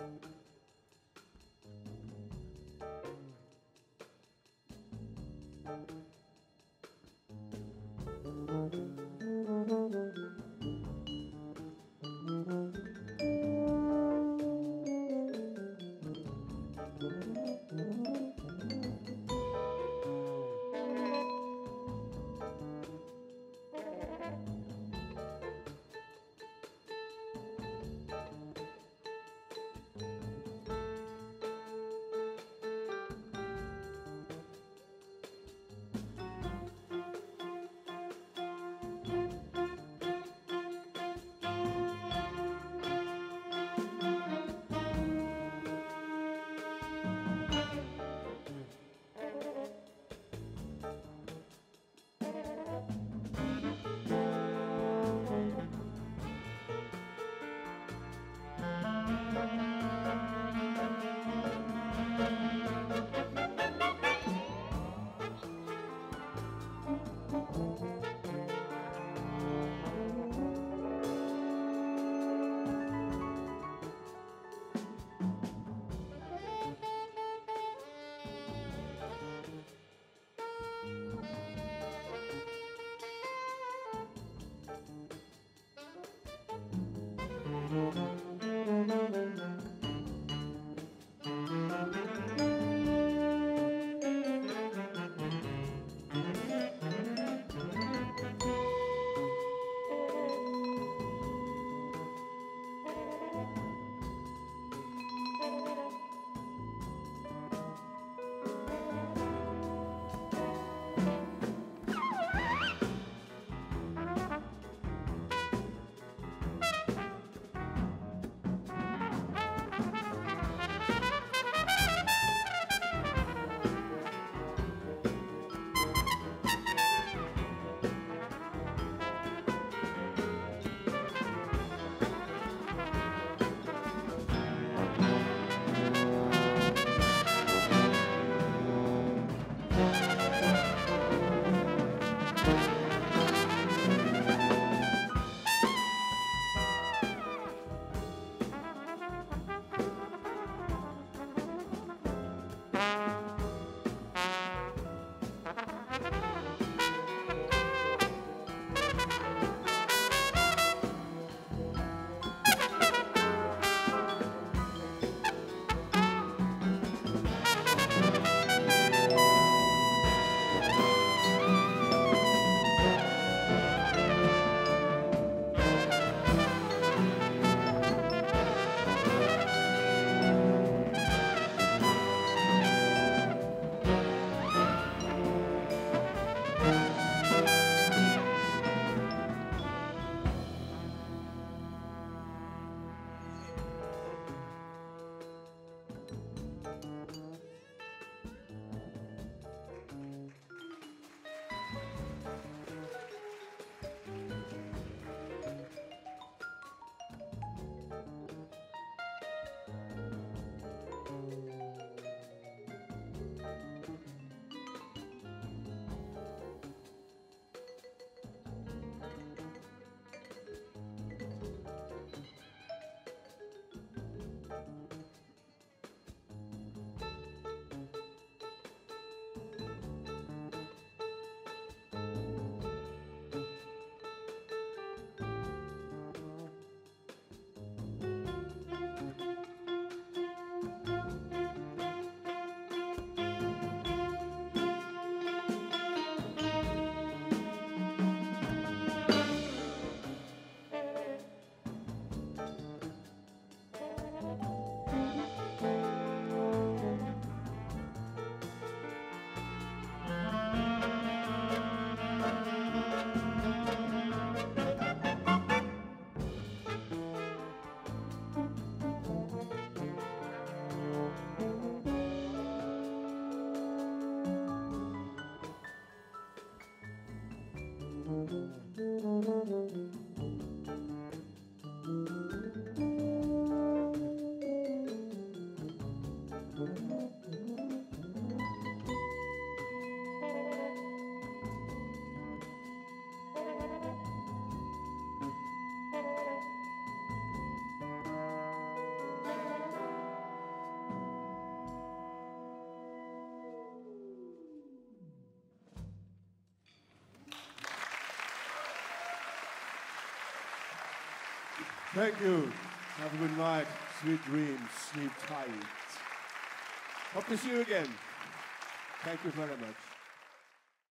Thank you. Thank you. Thank you. Have a good night. Sweet dreams. Sleep tight. Hope to see you again. Thank you very much.